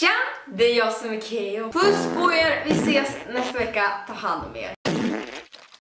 Tja! Det är jag som är Keyyo. Puss på er, vi ses nästa vecka. Ta hand om er.